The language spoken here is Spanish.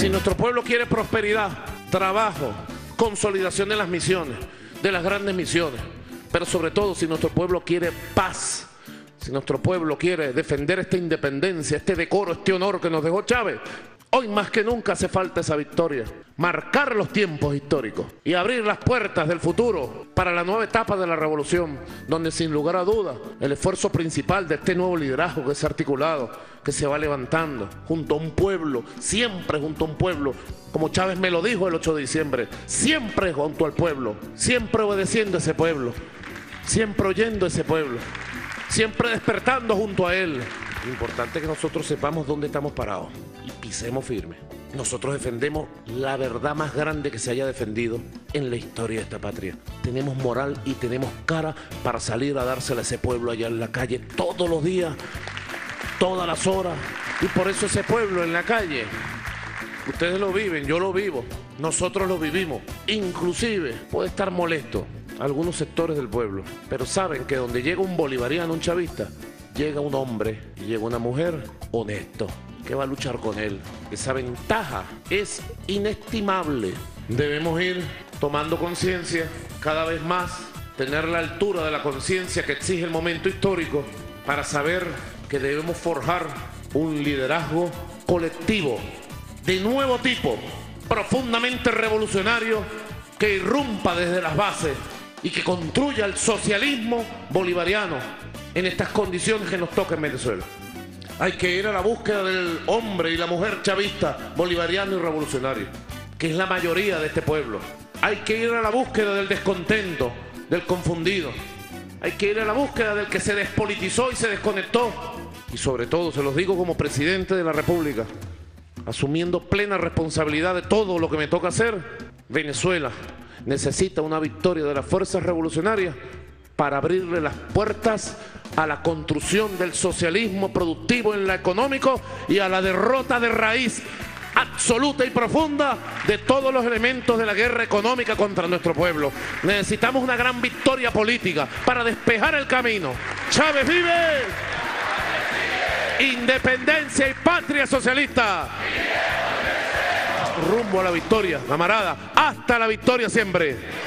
Si nuestro pueblo quiere prosperidad, trabajo, consolidación de las misiones, de las grandes misiones, pero sobre todo si nuestro pueblo quiere paz, si nuestro pueblo quiere defender esta independencia, este decoro, este honor que nos dejó Chávez, Hoy más que nunca hace falta esa victoria, marcar los tiempos históricos y abrir las puertas del futuro para la nueva etapa de la revolución, donde sin lugar a dudas el esfuerzo principal de este nuevo liderazgo que se ha articulado, que se va levantando junto a un pueblo, siempre junto a un pueblo, como Chávez me lo dijo el 8 de diciembre, siempre junto al pueblo, siempre obedeciendo a ese pueblo, siempre oyendo a ese pueblo, siempre despertando junto a él. Importante que nosotros sepamos dónde estamos parados y pisemos firme. Nosotros defendemos la verdad más grande que se haya defendido en la historia de esta patria. Tenemos moral y tenemos cara para salir a dársela a ese pueblo allá en la calle todos los días, todas las horas. Y por eso ese pueblo en la calle, ustedes lo viven, yo lo vivo, nosotros lo vivimos. Inclusive puede estar molesto algunos sectores del pueblo, pero saben que donde llega un bolivariano, un chavista, llega un hombre y llega una mujer honesto que va a luchar con él. Esa ventaja es inestimable. Debemos ir tomando conciencia cada vez más, tener la altura de la conciencia que exige el momento histórico para saber que debemos forjar un liderazgo colectivo de nuevo tipo, profundamente revolucionario, que irrumpa desde las bases y que construya el socialismo bolivariano en estas condiciones que nos toca en Venezuela. Hay que ir a la búsqueda del hombre y la mujer chavista, bolivariano y revolucionario, que es la mayoría de este pueblo. Hay que ir a la búsqueda del descontento, del confundido. Hay que ir a la búsqueda del que se despolitizó y se desconectó. Y sobre todo, se los digo como presidente de la República, asumiendo plena responsabilidad de todo lo que me toca hacer, Venezuela necesita una victoria de las fuerzas revolucionarias para abrirle las puertas a la construcción del socialismo productivo en lo económico y a la derrota de raíz absoluta y profunda de todos los elementos de la guerra económica contra nuestro pueblo. Necesitamos una gran victoria política para despejar el camino. Chávez vive. Independencia y patria socialista. Rumbo a la victoria, camarada. Hasta la victoria siempre.